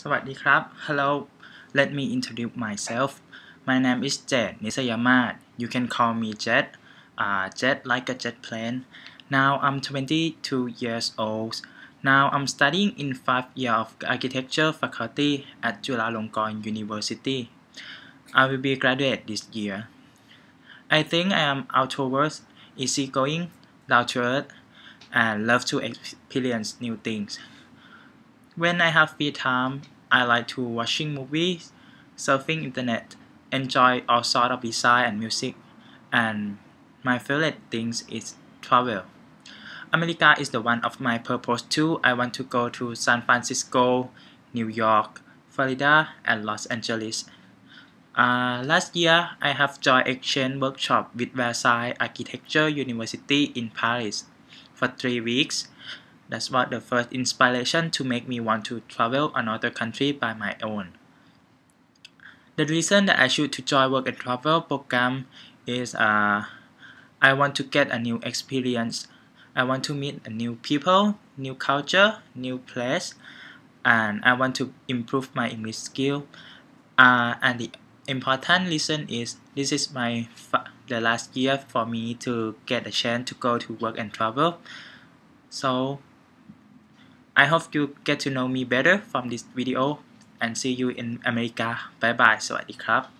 สวัสดีครับ Hello let me introduce myself my name is Jet Nisayamat you can call me Jet uh, Jet like a jet plane now I'm 22 years old now I'm studying in 5 year of architecture faculty at Chulalongkorn University I will be graduate this year I think I am outgoing easygoing down to earth and love to experience new things when I have free time, I like to watching movies, surfing internet, enjoy all sort of design and music, and my favorite things is travel. America is the one of my purpose too. I want to go to San Francisco, New York, Florida, and Los Angeles. Uh, last year, I have joined exchange workshop with Versailles Architecture University in Paris for three weeks. That was the first inspiration to make me want to travel another country by my own. The reason that I choose to join work and travel program is uh, I want to get a new experience. I want to meet new people, new culture, new place, and I want to improve my English skill. Uh, and the important reason is this is my the last year for me to get a chance to go to work and travel. So I hope you get to know me better from this video and see you in America. Bye bye สวัสดีครับ